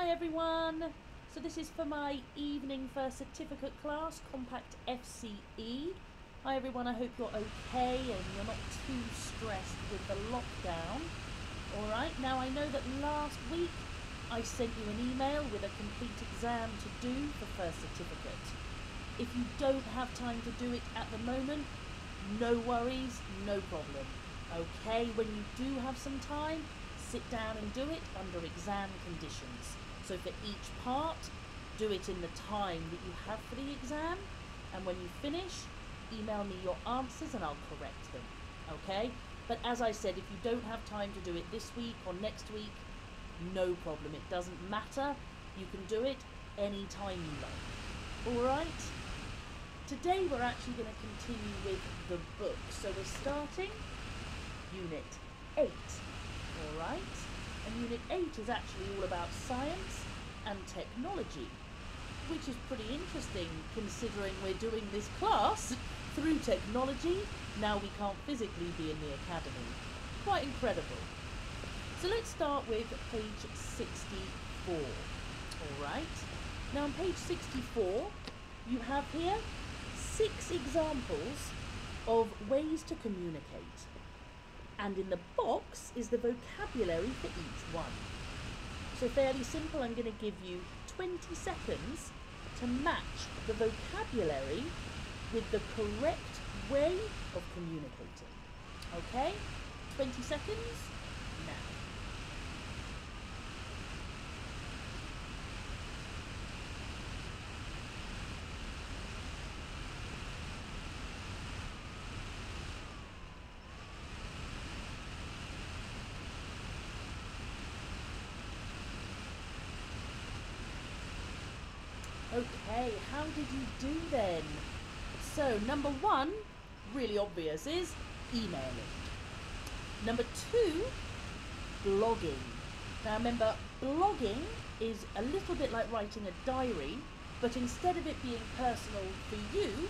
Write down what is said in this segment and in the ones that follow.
Hi everyone! So this is for my evening first certificate class, Compact FCE. Hi everyone, I hope you're okay and you're not too stressed with the lockdown. Alright, now I know that last week I sent you an email with a complete exam to do for first certificate. If you don't have time to do it at the moment, no worries, no problem. Okay, when you do have some time, sit down and do it under exam conditions. So for each part, do it in the time that you have for the exam, and when you finish, email me your answers and I'll correct them. Okay? But as I said, if you don't have time to do it this week or next week, no problem. It doesn't matter. You can do it any time you like. Alright? Today we're actually going to continue with the book. So we're starting Unit 8. Alright? And Unit 8 is actually all about science and technology, which is pretty interesting considering we're doing this class through technology. Now we can't physically be in the academy. Quite incredible. So let's start with page 64. Alright? Now on page 64, you have here six examples of ways to communicate and in the box is the vocabulary for each one. So fairly simple, I'm going to give you 20 seconds to match the vocabulary with the correct way of communicating. Okay? 20 seconds now. Okay, how did you do then? So, number one, really obvious, is emailing. Number two, blogging. Now remember, blogging is a little bit like writing a diary, but instead of it being personal for you,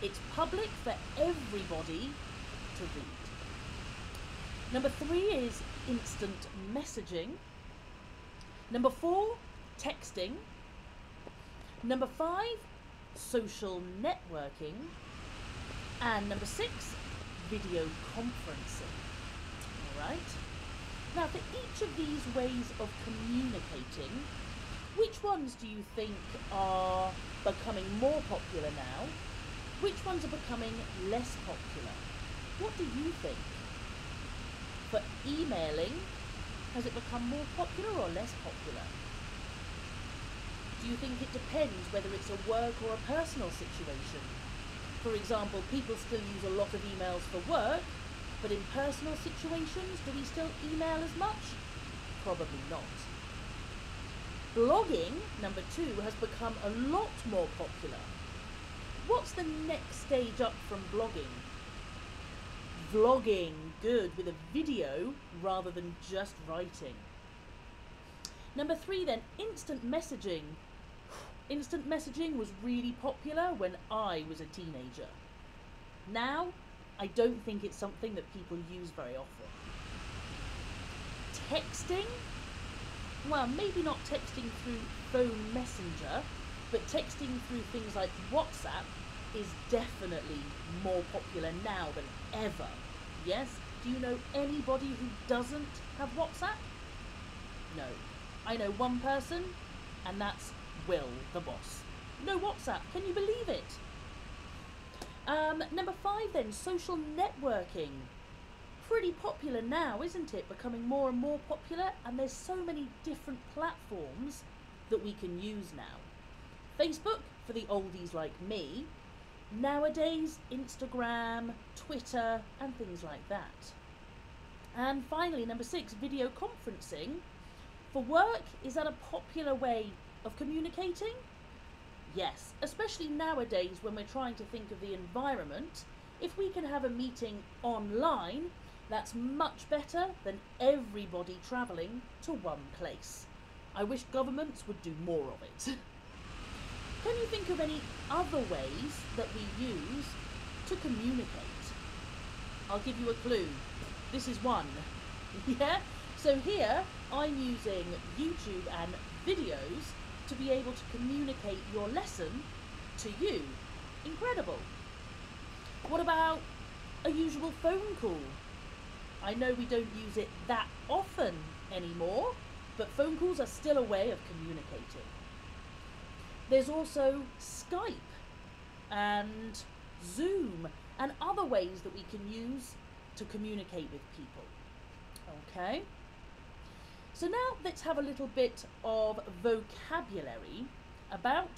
it's public for everybody to read. Number three is instant messaging. Number four, texting. Number five, social networking. And number six, video conferencing. Alright? Now, for each of these ways of communicating, which ones do you think are becoming more popular now? Which ones are becoming less popular? What do you think? For emailing, has it become more popular or less popular? Do you think it depends whether it's a work or a personal situation? For example, people still use a lot of emails for work, but in personal situations, do we still email as much? Probably not. Blogging, number two, has become a lot more popular. What's the next stage up from blogging? Vlogging, good, with a video rather than just writing. Number three, then, instant messaging. Instant messaging was really popular when I was a teenager. Now, I don't think it's something that people use very often. Texting? Well, maybe not texting through phone messenger, but texting through things like WhatsApp is definitely more popular now than ever. Yes? Do you know anybody who doesn't have WhatsApp? No. I know one person, and that's Will, the boss. No WhatsApp, can you believe it? Um, number five then, social networking. Pretty popular now, isn't it? Becoming more and more popular, and there's so many different platforms that we can use now. Facebook, for the oldies like me. Nowadays, Instagram, Twitter, and things like that. And finally, number six, video conferencing. For work, is that a popular way of communicating? Yes, especially nowadays when we're trying to think of the environment. If we can have a meeting online, that's much better than everybody travelling to one place. I wish governments would do more of it. Can you think of any other ways that we use to communicate? I'll give you a clue. This is one. yeah? So here I'm using YouTube and videos to be able to communicate your lesson to you. Incredible. What about a usual phone call? I know we don't use it that often anymore, but phone calls are still a way of communicating. There's also Skype and Zoom and other ways that we can use to communicate with people. Okay? So now let's have a little bit of vocabulary about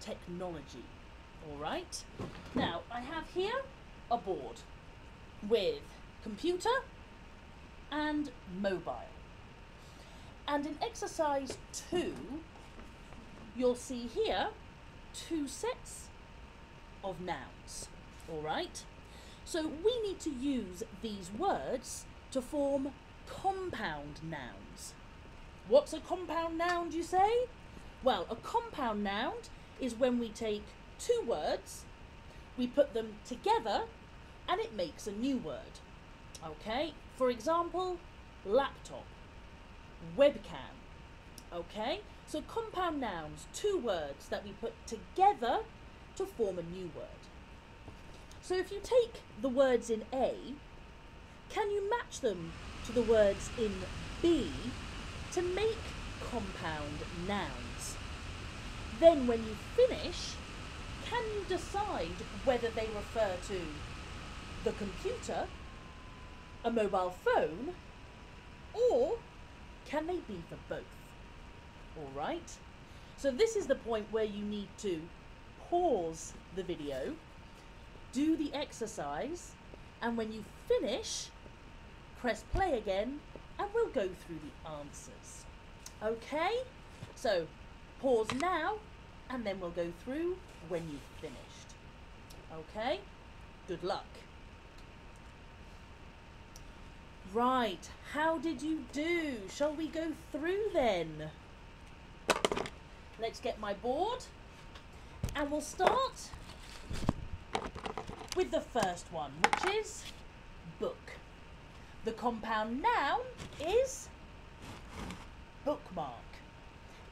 technology. All right? Now, I have here a board with computer and mobile. And in exercise two, you'll see here two sets of nouns. All right? So we need to use these words to form compound nouns. What's a compound noun, do you say? Well, a compound noun is when we take two words, we put them together, and it makes a new word. Okay? For example, laptop, webcam. Okay? So compound nouns, two words that we put together to form a new word. So if you take the words in A, can you match them to the words in B to make compound nouns? Then when you finish, can you decide whether they refer to the computer, a mobile phone, or can they be for both? All right. So this is the point where you need to pause the video, do the exercise, and when you finish, press play again, and we'll go through the answers. Okay? So pause now, and then we'll go through when you've finished. Okay? Good luck. Right, how did you do? Shall we go through then? Let's get my board and we'll start with the first one, which is book. The compound noun is bookmark.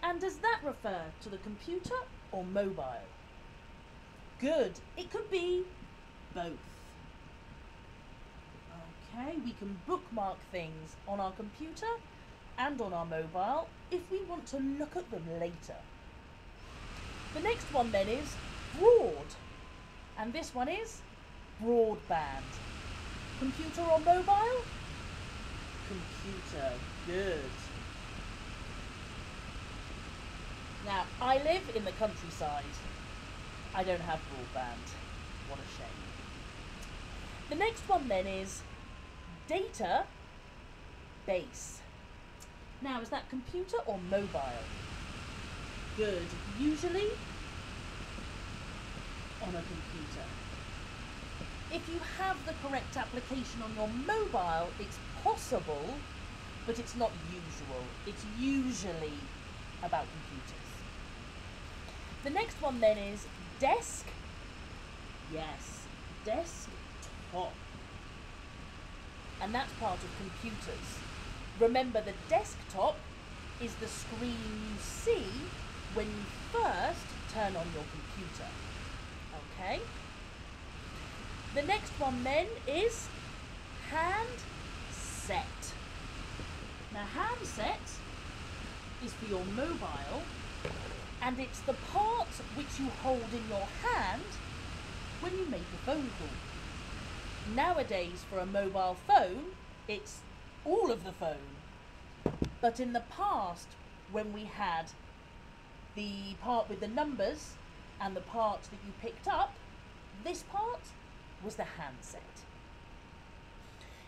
And does that refer to the computer or mobile? Good. It could be both. Okay, we can bookmark things on our computer and on our mobile if we want to look at them later. The next one then is broad. And this one is broadband. Computer or mobile? Computer. Good. Now, I live in the countryside. I don't have broadband. What a shame. The next one then is data base. Now, is that computer or mobile? Good. Usually on a computer. If you have the correct application on your mobile, it's possible, but it's not usual. It's usually about computers. The next one then is desk. Yes, desktop. And that's part of computers. Remember, the desktop is the screen you see when you first turn on your computer. Okay? The next one then is handset. Now, handset is for your mobile and it's the part which you hold in your hand when you make a phone call. Nowadays, for a mobile phone, it's all of the phone. But in the past, when we had the part with the numbers and the part that you picked up, this part was the handset.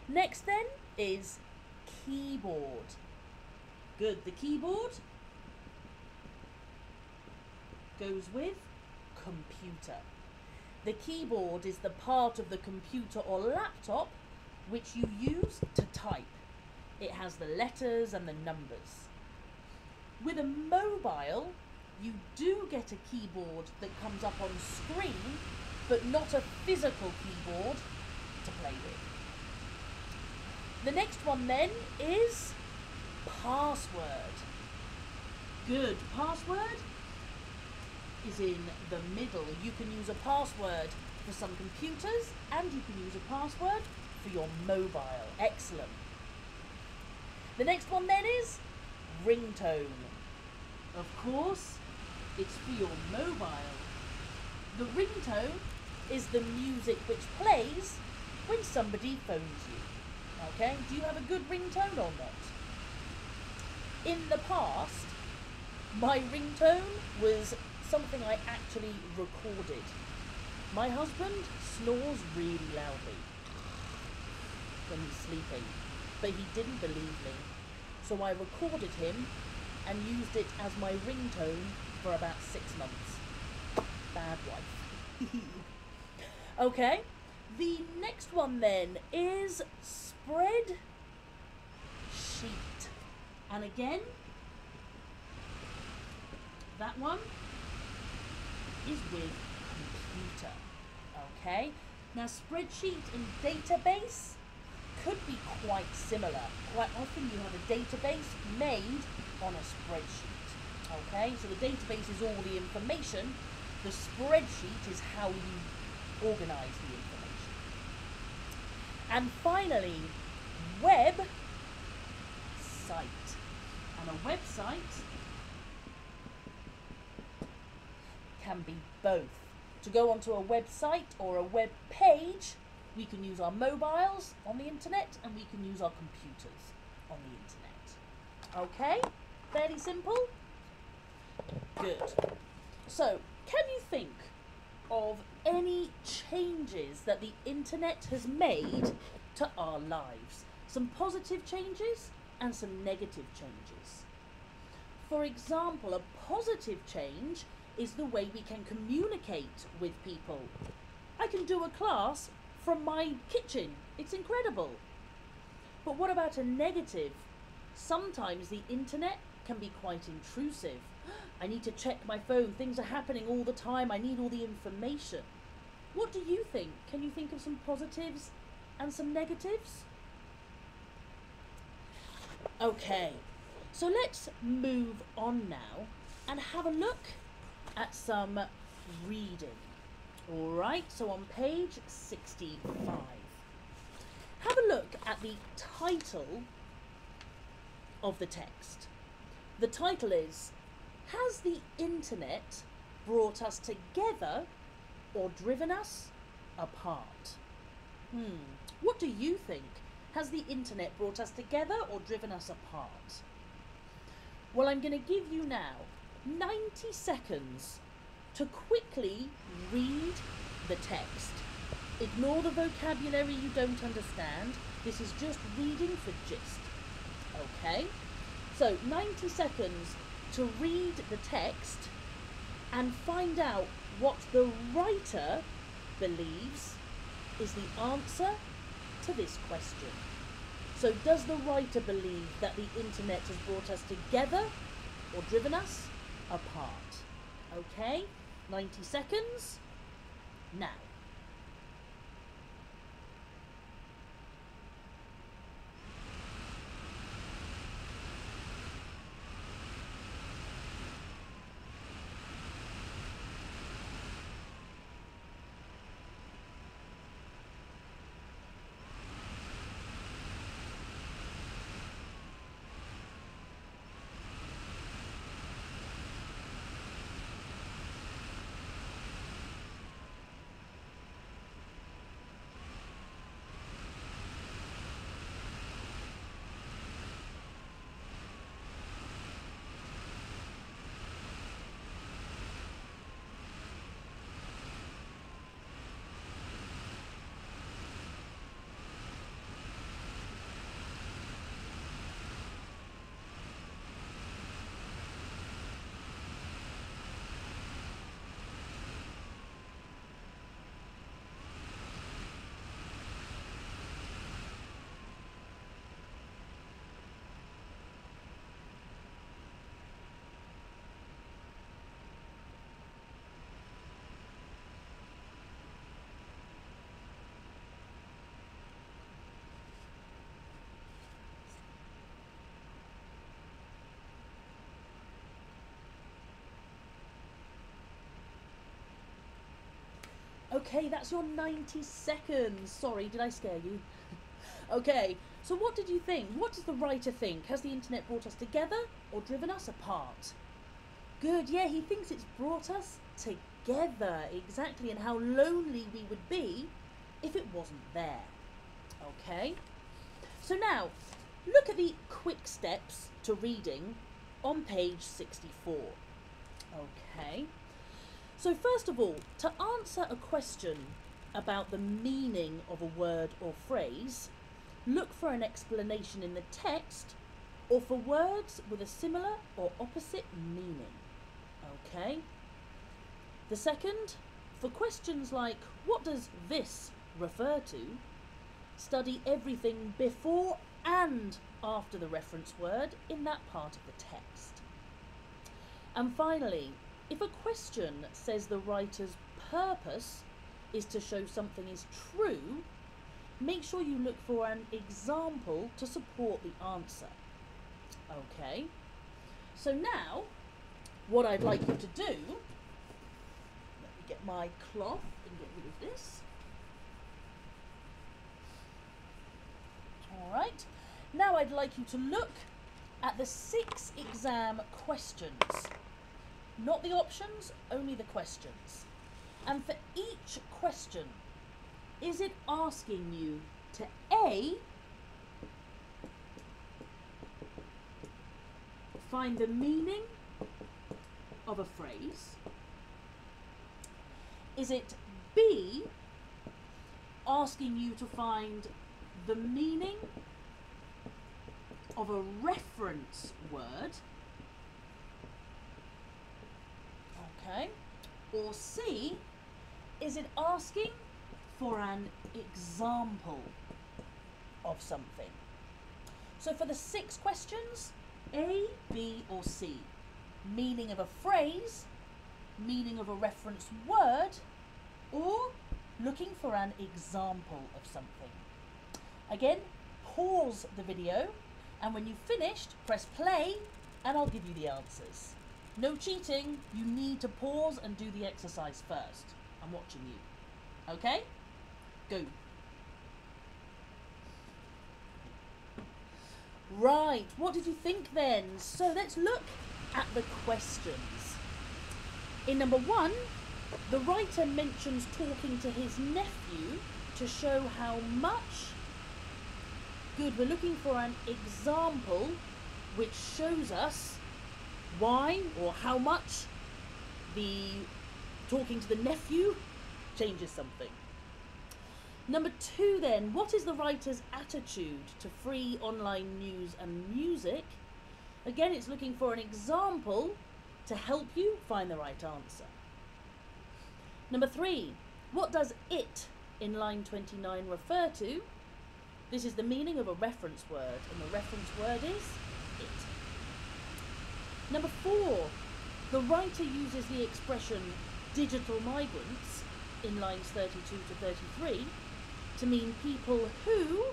Next then is keyboard. Good, the keyboard goes with computer. The keyboard is the part of the computer or laptop which you use to type. It has the letters and the numbers. With a mobile, you do get a keyboard that comes up on screen, but not a physical keyboard to play with. The next one then is password. Good. Password is in the middle. You can use a password for some computers and you can use a password for your mobile. Excellent. The next one then is ringtone. Of course, it's for your mobile. The ringtone is the music which plays when somebody phones you. Okay? Do you have a good ringtone or not? In the past, my ringtone was something I actually recorded. My husband snores really loudly when he's sleeping, but he didn't believe me. So I recorded him and used it as my ringtone for about six months. Bad wife. okay, the next one then is spread sheet. And again, that one is with computer. Okay? Now spreadsheet and database could be quite similar. Quite often you have a database made on a spreadsheet. Okay? So the database is all the information. The spreadsheet is how you organize the information. And finally, web site. And a website can be both. To go onto a website or a web page, we can use our mobiles on the internet and we can use our computers on the internet. Okay? Fairly simple? Good. So, can you think of any changes that the internet has made to our lives? Some positive changes and some negative changes. For example, a positive change is the way we can communicate with people. I can do a class from my kitchen. It's incredible. But what about a negative? Sometimes the internet can be quite intrusive. I need to check my phone. Things are happening all the time. I need all the information. What do you think? Can you think of some positives and some negatives? Okay, so let's move on now and have a look at some reading. Alright, so on page 65, have a look at the title of the text. The title is Has the Internet Brought Us Together or Driven Us Apart? Hmm, what do you think? Has the internet brought us together or driven us apart? Well, I'm going to give you now 90 seconds to quickly read the text. Ignore the vocabulary you don't understand. This is just reading for gist. Okay? So, 90 seconds to read the text and find out what the writer believes is the answer to this question. So, does the writer believe that the internet has brought us together or driven us apart? Okay, 90 seconds. Now. Okay, that's your 90 seconds. Sorry, did I scare you? okay, so what did you think? What does the writer think? Has the internet brought us together or driven us apart? Good, yeah, he thinks it's brought us together, exactly, and how lonely we would be if it wasn't there. Okay, so now look at the quick steps to reading on page 64. Okay. So, first of all, to answer a question about the meaning of a word or phrase, look for an explanation in the text or for words with a similar or opposite meaning. Okay? The second, for questions like, what does this refer to? Study everything before and after the reference word in that part of the text. And finally, if a question says the writer's purpose is to show something is true, make sure you look for an example to support the answer. Okay, so now what I'd like you to do, let me get my cloth and get rid of this. Alright, now I'd like you to look at the six exam questions. Not the options, only the questions. And for each question, is it asking you to A, find the meaning of a phrase? Is it B, asking you to find the meaning of a reference word? Okay. Or C, is it asking for an example of something? So for the six questions, A, B, or C. Meaning of a phrase, meaning of a reference word, or looking for an example of something. Again, pause the video, and when you've finished, press play, and I'll give you the answers. No cheating. You need to pause and do the exercise first. I'm watching you. Okay? Go. Right, what did you think then? So let's look at the questions. In number one, the writer mentions talking to his nephew to show how much. Good, we're looking for an example which shows us why or how much the talking to the nephew changes something. Number two, then, what is the writer's attitude to free online news and music? Again, it's looking for an example to help you find the right answer. Number three, what does it in line 29 refer to? This is the meaning of a reference word, and the reference word is. Number four, the writer uses the expression digital migrants in lines 32 to 33 to mean people who,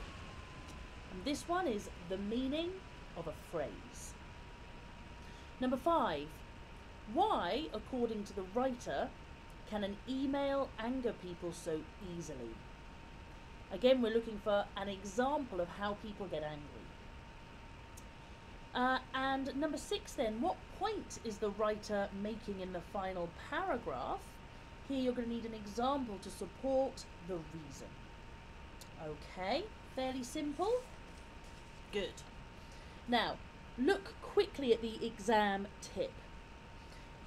and this one is the meaning of a phrase. Number five, why, according to the writer, can an email anger people so easily? Again, we're looking for an example of how people get angry. Uh, and number six, then, what point is the writer making in the final paragraph? Here you're going to need an example to support the reason. Okay, fairly simple. Good. Now, look quickly at the exam tip.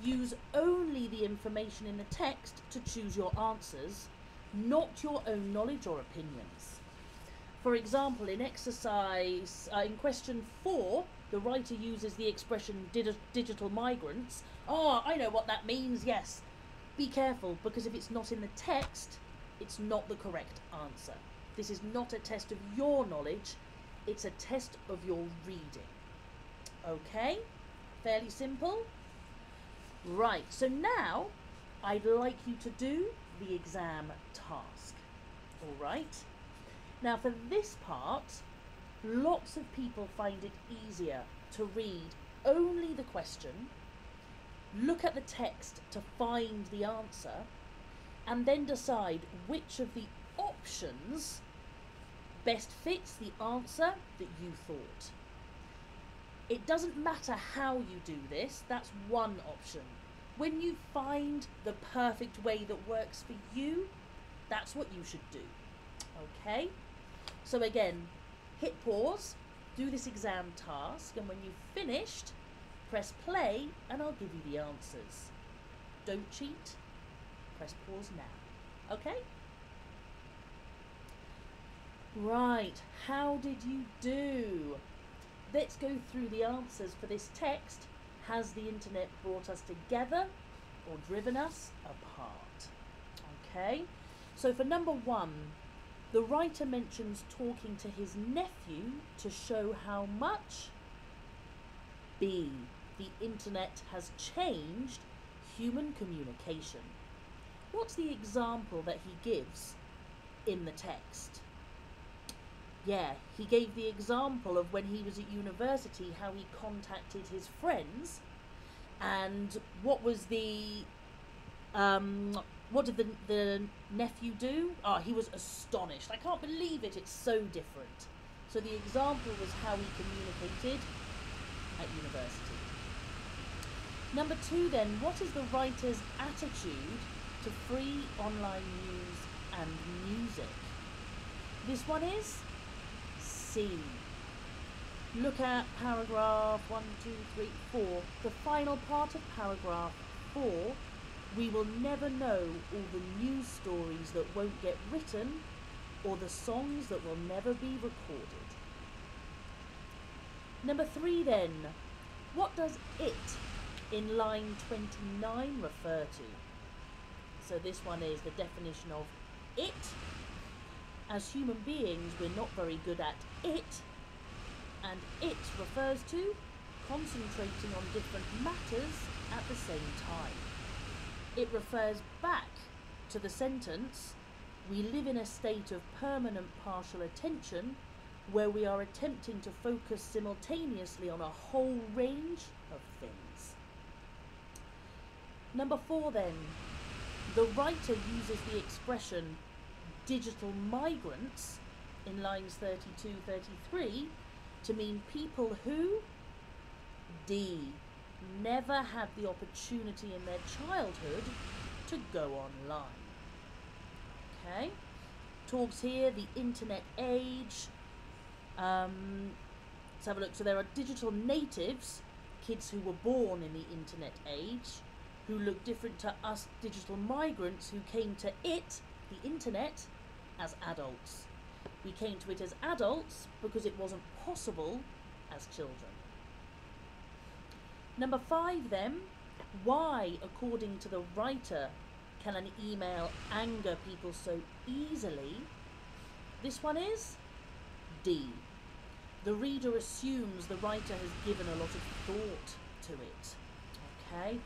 Use only the information in the text to choose your answers, not your own knowledge or opinions. For example, in exercise, uh, in question four, the writer uses the expression digi digital migrants. Oh, I know what that means, yes. Be careful, because if it's not in the text, it's not the correct answer. This is not a test of your knowledge, it's a test of your reading. Okay? Fairly simple? Right, so now I'd like you to do the exam task. Alright? Now for this part, Lots of people find it easier to read only the question, look at the text to find the answer, and then decide which of the options best fits the answer that you thought. It doesn't matter how you do this, that's one option. When you find the perfect way that works for you, that's what you should do. Okay? So again, hit pause, do this exam task, and when you've finished, press play and I'll give you the answers. Don't cheat, press pause now. Okay? Right, how did you do? Let's go through the answers for this text. Has the internet brought us together or driven us apart? Okay, so for number one, the writer mentions talking to his nephew to show how much. B. The internet has changed human communication. What's the example that he gives in the text? Yeah, he gave the example of when he was at university, how he contacted his friends, and what was the um, what did the, the nephew do? Oh, he was astonished. I can't believe it. It's so different. So the example was how he communicated at university. Number two, then, what is the writer's attitude to free online news and music? This one is C. Look at paragraph one, two, three, four. The final part of paragraph four we will never know all the news stories that won't get written or the songs that will never be recorded. Number three, then, what does it in line 29 refer to? So, this one is the definition of it. As human beings, we're not very good at it, and it refers to concentrating on different matters at the same time it refers back to the sentence we live in a state of permanent partial attention where we are attempting to focus simultaneously on a whole range of things. Number four, then, the writer uses the expression digital migrants in lines 32 33 to mean people who D never had the opportunity in their childhood to go online. Okay, talks here the internet age. Um, let's have a look. So there are digital natives, kids who were born in the internet age, who look different to us digital migrants who came to it, the internet, as adults. We came to it as adults because it wasn't possible as children. Number five, then, why, according to the writer, can an email anger people so easily? This one is D. The reader assumes the writer has given a lot of thought to it. Okay?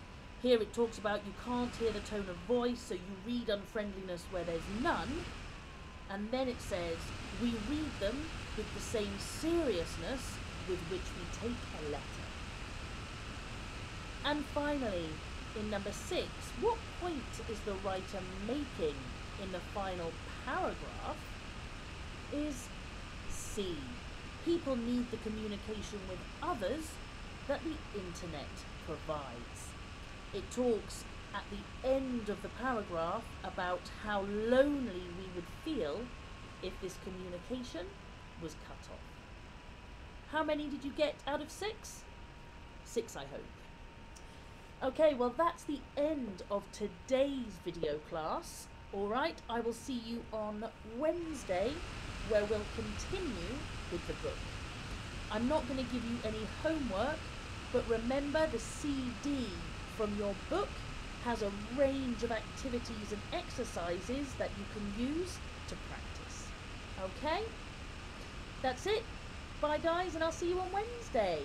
Here it talks about you can't hear the tone of voice, so you read unfriendliness where there's none. And then it says, we read them with the same seriousness with which we take a letter. And finally, in number six, what point is the writer making in the final paragraph? Is C. People need the communication with others that the internet provides. It talks at the end of the paragraph about how lonely we would feel if this communication was cut off. How many did you get out of six? Six, I hope. Okay, well that's the end of today's video class. Alright, I will see you on Wednesday where we'll continue with the book. I'm not going to give you any homework, but remember the CD from your book has a range of activities and exercises that you can use to practice. Okay? That's it. Bye guys, and I'll see you on Wednesday.